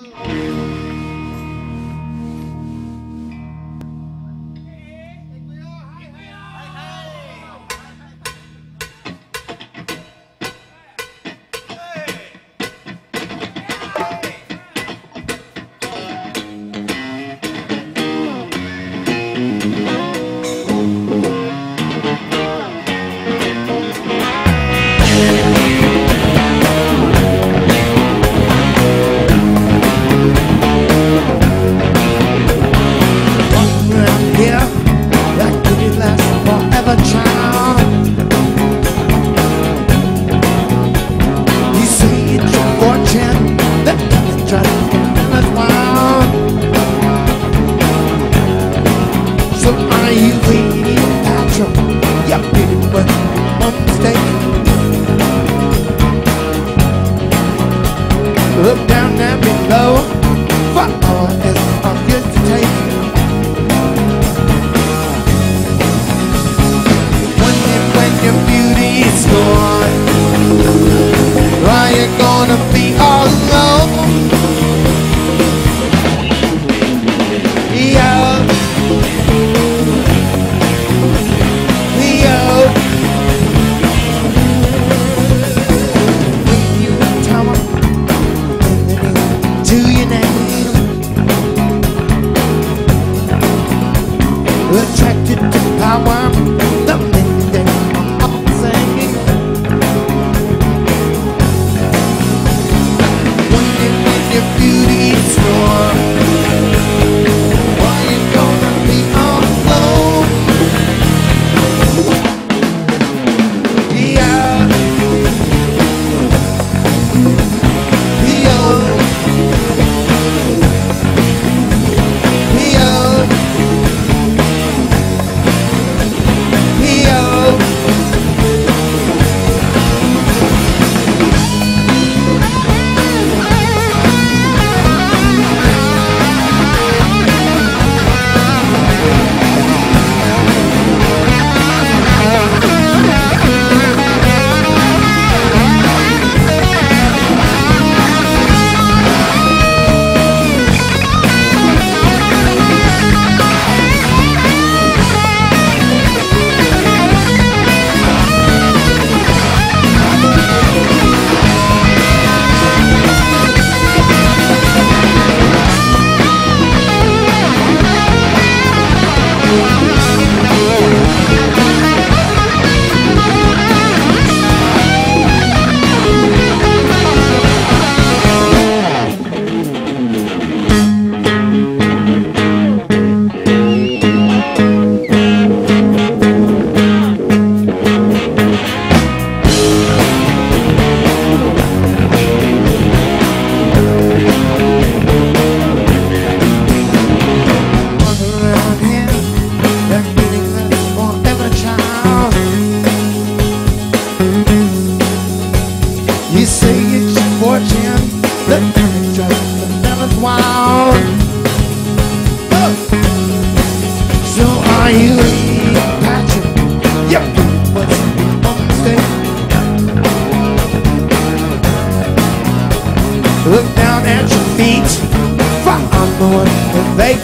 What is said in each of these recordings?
Música you waiting for trouble? connected to power. The minute I'm singing. Wondering if beauty's.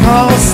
pulse